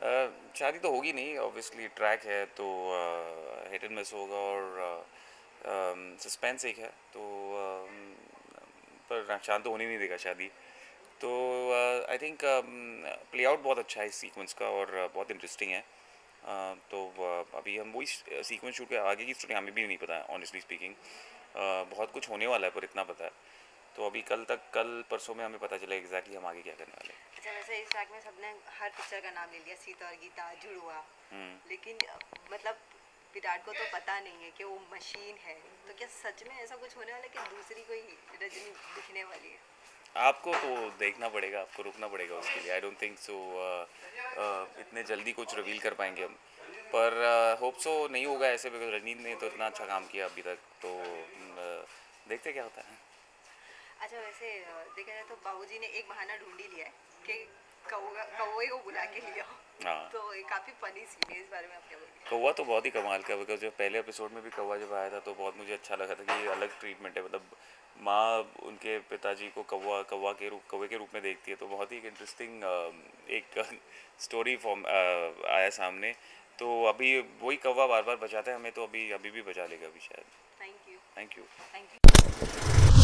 शादी तो होगी नहीं ऑब्वियसली ट्रैक है तो हिट एंड मिस होगा और सस्पेंस एक है तो पर शांत तो होने नहीं देगा शादी। तो आई थिंक प्ले आउट बहुत अच्छा है इस सीक्वेंस का और बहुत इंटरेस्टिंग है। तो अभी हम वही सीक्वेंस शूट के आगे की स्टोरी हमें भी नहीं पता है ऑनेस्टली स्पीकिंग बहुत कुछ होने वाला है पर इतना पता है। तो अभी कल तक कल परसों में हमें पता चलेगा एग्जैक्टली हम आगे क्या करने वाले हैं। अच्छा वैसे इस ट्रैक में सबने हर पिक्चर का नाम ले लिया सीता और गीता जुड़वा। हम्म। लेकिन मतलब विराट को तो पता नहीं है कि वो मशीन है। तो क्या सच में ऐसा कुछ होने वाला है कि दूसरी कोई रजनी दिखने वाली है? आपको तो देखना पड़ेगा आपको रुकना पड़ेगा उसके लिए। आई डोंट थिंक सो इतने जल्दी कुछ रिवील कर पाएँगे हम। पर होप uh, सो so नहीं होगा ऐसे बिकॉज़ रजनीत ने तो इतना अच्छा काम किया अभी तक। तो uh, देखते क्या होता है। अच्छा वैसे देखा जाए तो बाबूजी ने एक बहाना ढूंढ ही लिया है कि कौवा को बुला के लिया हाँ। तो ये काफ़ी फनी सीन है इस बारे में आप क्या बोलेंगे कौवा तो बहुत ही कमाल का बिकॉज़ जब पहले एपिसोड में भी कौवा जब आया था तो बहुत मुझे अच्छा लगा था कि ये अलग ट्रीटमेंट है। मतलब माँ उनके पिताजी को कौवा कौवा के रूप कौवे के रूप में देखती है तो बहुत ही एक इंटरेस्टिंग एक स्टोरी फॉर्म आया सामने। तो अभी वही कौवा बार बार बचाता है हमें तो अभी अभी भी बचा लेगा अभी शायद। Thank you thank you thank you